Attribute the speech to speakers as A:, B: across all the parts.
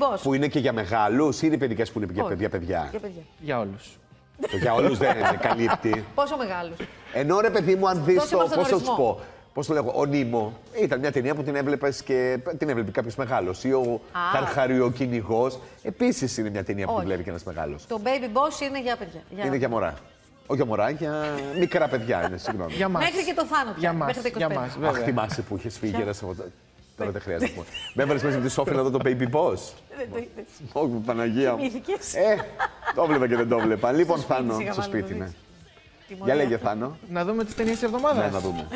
A: Boss.
B: Που είναι και για μεγάλους ή είναι παιδικές που είναι για
A: Όχι.
B: παιδιά-παιδιά.
A: Για παιδιά.
C: Για όλους.
B: Το για όλους δεν είναι, καλύπτει.
A: Πόσο μεγάλους.
B: Ενώ ρε παιδί μου, αν δεις
A: Δώσε
B: το.
A: μας τον
B: Πώς θα σου
A: ορισμό.
B: πω. Πώς το λέγω, ο Νίμο ήταν μια ταινία που την έβλεπες και την έβλεπε κάποιος μεγάλος. Ή ο Καρχαριοκυνηγός επίσης είναι μια ταινία που την
A: Όχι.
B: βλέπει και ένας μεγάλος.
A: Το baby boss είναι για παιδιά. Για...
B: Είναι για μωρά. Όχι για μωρά, για μικρά παιδιά είναι, συγγνώμη.
C: Για μας.
A: Μέχρι και το θάνατο.
C: Για μας,
A: Μέχρι τα 25.
C: για μας,
B: Αχ,
C: βέβαια.
B: θυμάσαι που είχες φύγει ένα από τα. Τώρα δεν χρειάζεται να πούμε. Με έβαλε μέσα με τη Σόφη να δω το baby boss.
A: Δεν το είδες.
B: Όχι, Παναγία μου.
A: Θυμήθηκες;
B: Ε, το έβλεπα και δεν το έβλεπα. Λοιπόν,
A: σπίτι
B: Θάνο,
A: σιγά
B: στο
A: μάλλον
B: σπίτι,
A: το
B: ναι.
A: δεις.
B: Για
A: Τιμωρία.
B: λέγε, Θάνο.
C: Να δούμε τις ταινίες της εβδομάδας.
B: Ναι, να δούμε.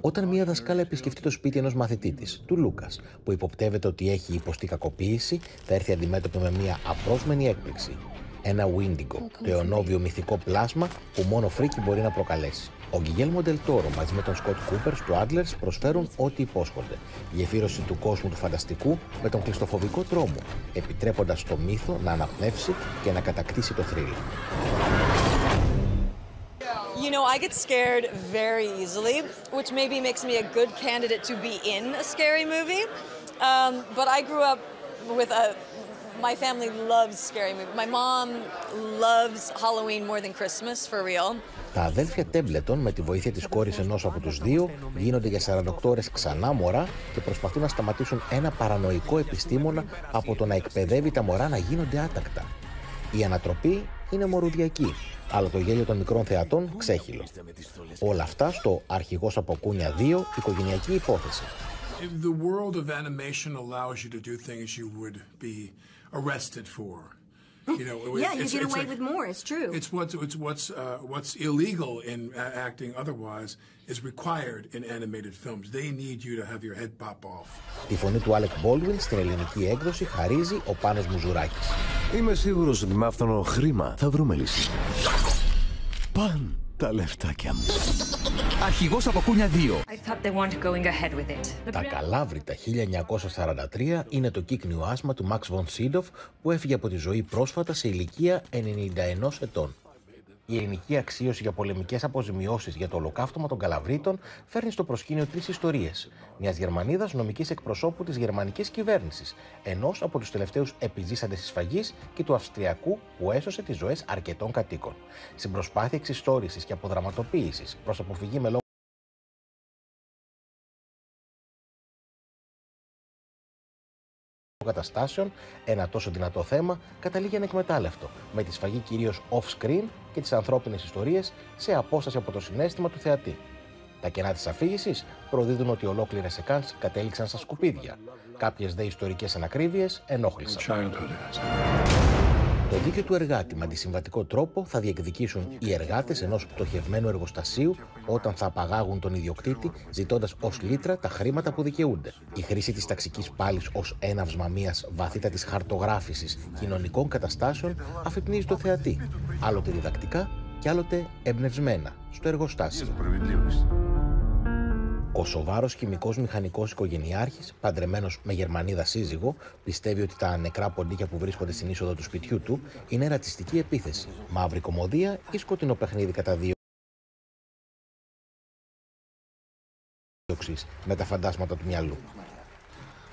D: Όταν μια δασκάλα επισκεφτεί το σπίτι ενός μαθητής τη, του Λούκας, που υποπτεύεται ότι έχει υποστεί κακοποίηση, θα έρθει αντιμέτωπη με μια απρόσμενη έκπληξη. Ένα Windigo, το αιωνόβιο μυθικό πλάσμα που μόνο φρίκι μπορεί να προκαλέσει. Ο Γκυγέλμο Ντελτόρο μαζί με τον Σκοτ Κούπερ στο Adlers προσφέρουν ό,τι υπόσχονται. Γεφύρωση του κόσμου του φανταστικού με τον κλειστοφοβικό τρόμο, επιτρέποντας το μύθο να αναπνεύσει και να κατακτήσει το θρύλο.
E: You know, I get scared very easily, which maybe makes me a good candidate to be in a scary movie. Um, but I grew up with a. My family loves scary movies. My mom loves Halloween more than Christmas, for real.
D: Τα αδέλφια Τέμπλετον, με τη βοήθεια της κόρης ενός από τους δύο, γίνονται για 48 ώρες ξανά μωρά και προσπαθούν να σταματήσουν ένα παρανοϊκό επιστήμονα από το να εκπαιδεύει τα μωρά να γίνονται άτακτα. Η ανατροπή είναι μορουδιακή, αλλά το γέλιο των μικρών θεατών ξέχυλο. Όλα αυτά στο Αρχηγός από Κούνια 2, οικογενειακή υπόθεση.
F: The world of animation allows you to do things you would be arrested for. You know,
G: Yeah, you
F: it's-
G: get
F: it's
G: away
F: like-
G: with more. It's true.
F: It's what's it's what's uh, what's illegal in uh, acting otherwise is required in animated films. They need you to have your head pop off.
D: Τη φωνή του Άλεκ Baldwin στην ελληνική έκδοση χαρίζει ο Πάνος Μουζουράκης.
H: Είμαι σίγουρος ότι με αυτό χρήμα θα βρούμε λύση. Παν Τα λεφτάκια μου.
I: Αρχηγός από κούνια 2.
G: I thought they weren't going ahead with it.
D: Τα Καλάβρητα 1943 είναι το κύκνιο άσμα του Max von Sydow που έφυγε από τη ζωή πρόσφατα σε ηλικία 91 ετών. Η ελληνική αξίωση για πολεμικές αποζημιώσεις για το ολοκαύτωμα των Καλαβρίτων φέρνει στο προσκήνιο τρεις ιστορίες. Μιας Γερμανίδας νομικής εκπροσώπου της γερμανικής κυβέρνησης, ενός από τους τελευταίους επιζήσαντες τη σφαγή και του Αυστριακού που έσωσε τις ζωές αρκετών κατοίκων. Στην προσπάθεια εξιστόρηση και αποδραματοποίησης προς αποφυγή με καταστάσεων, ένα τόσο δυνατό θέμα καταλήγει ανεκμετάλλευτο, με τη σφαγή κυρίως off-screen και τις ανθρώπινες ιστορίες σε απόσταση από το συνέστημα του θεατή. Τα κενά της αφήγησης προδίδουν ότι ολόκληρες εκάνς κατέληξαν στα σκουπίδια. Κάποιες δε ιστορικές ανακρίβειες ενόχλησαν.
F: Childhood has.
D: Το δίκαιο του εργάτη με αντισυμβατικό τρόπο θα διεκδικήσουν οι εργάτες ενός πτωχευμένου εργοστασίου όταν θα απαγάγουν τον ιδιοκτήτη, ζητώντας ως λίτρα τα χρήματα που δικαιούνται. Η χρήση της ταξικής πάλης ως έναυσμα μια βαθύτατης χαρτογράφησης κοινωνικών καταστάσεων αφυπνίζει το θεατή, άλλοτε διδακτικά και άλλοτε εμπνευσμένα στο εργοστάσιο. Ο σοβάρο χημικός μηχανικός οικογενειάρχης, παντρεμένος με Γερμανίδα σύζυγο, πιστεύει ότι τα νεκρά ποντίκια που βρίσκονται στην είσοδο του σπιτιού του είναι ρατσιστική επίθεση, μαύρη κομμωδία ή σκοτεινό παιχνίδι κατά δύο με τα φαντάσματα του μυαλού.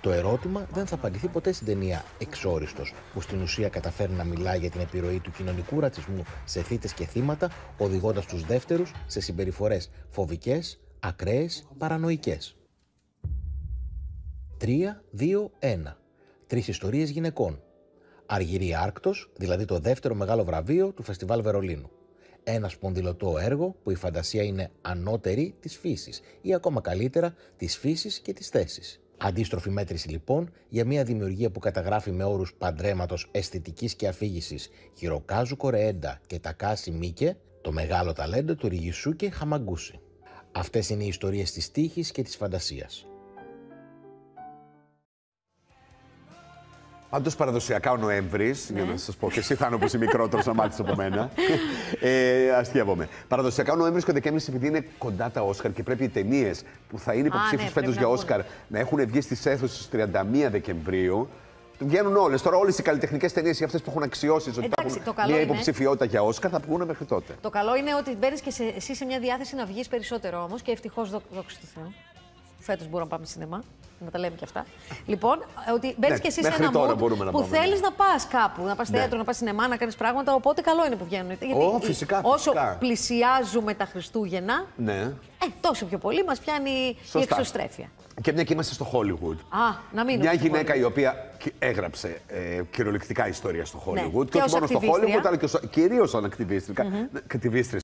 D: Το ερώτημα δεν θα απαντηθεί ποτέ στην ταινία Εξόριστος, που στην ουσία καταφέρει να μιλάει για την επιρροή του κοινωνικού ρατσισμού σε θύτες και θύματα, οδηγώντας τους δεύτερους σε συμπεριφορές φοβικές, ακραίες, παρανοϊκές. 3, 2, 1. Τρεις ιστορίες γυναικών. Αργυρή Άρκτος, δηλαδή το δεύτερο μεγάλο βραβείο του Φεστιβάλ Βερολίνου. Ένα σπονδυλωτό έργο που η φαντασία είναι ανώτερη της φύσης ή ακόμα καλύτερα της φύσης και της θέσης. Αντίστροφη μέτρηση λοιπόν για μια δημιουργία που καταγράφει με όρους παντρέματος αισθητικής και αφήγησης Χιροκάζου Κορεέντα και Τακάση Μίκε το μεγάλο ταλέντο του Ριγισούκε Χαμαγκούση. Αυτές είναι οι ιστορίες της τύχης και της φαντασίας.
B: Πάντως παραδοσιακά ο Νοέμβρης, για να σας πω και εσύ θα είναι όπως η μικρότερος να μάθεις από μένα. ε, αστείευομαι. Παραδοσιακά ο Νοέμβρης και ο Δεκέμβρης, επειδή είναι κοντά τα Όσκαρ και πρέπει οι ταινίες που θα είναι υποψήφιες
A: ναι,
B: φέτος
A: πρέπει
B: για
A: να βγουν.
B: Όσκαρ να έχουν βγει στις αίθουσες στις 31 Δεκεμβρίου. Βγαίνουν όλες. Τώρα όλες οι καλλιτεχνικές ταινίες ή αυτές που έχουν αξιώσει ότι θα
A: Εντάξει, το
B: έχουν
A: καλό
B: μια
A: είναι-
B: υποψηφιότητα για Όσκαρ θα βγουν μέχρι τότε.
A: Το καλό είναι ότι μπαίνεις και σε, εσύ σε μια διάθεση να βγεις περισσότερο όμως και ευτυχώς δόξα τω Θεώ. Φέτος μπορούμε να πάμε σινεμά. Να τα λέμε και αυτά. Λοιπόν, ότι μπαίνεις
B: Ναι,
A: και εσύ σε
B: μέχρι
A: ένα
B: τώρα
A: mood
B: μπορούμε να
A: που
B: πάμε,
A: θέλεις
B: ναι.
A: να πας κάπου, να πας
B: Ναι.
A: θέατρο, να πας σινεμά, να κάνεις πράγματα. Οπότε καλό είναι που βγαίνουν. Γιατί
B: Ω, φυσικά,
A: όσο
B: φυσικά.
A: πλησιάζουμε τα Χριστούγεννα,
B: Ναι.
A: ε, τόσο πιο πολύ μας πιάνει η
B: Σωστά.
A: εξωστρέφεια.
B: Και μια και είμαστε στο Hollywood.
A: Α, να μείνουμε.
B: Μια
A: στο
B: γυναίκα
A: Hollywood.
B: η οποία κι- έγραψε ε, κυριολεκτικά ιστορία στο Hollywood.
A: Ναι.
B: Και
A: Και
B: όχι
A: ως
B: μόνο στο
A: ακτιβίστρια.
B: Hollywood, αλλά και κυρίως σαν ακτιβίστρια. ακτιβίστρια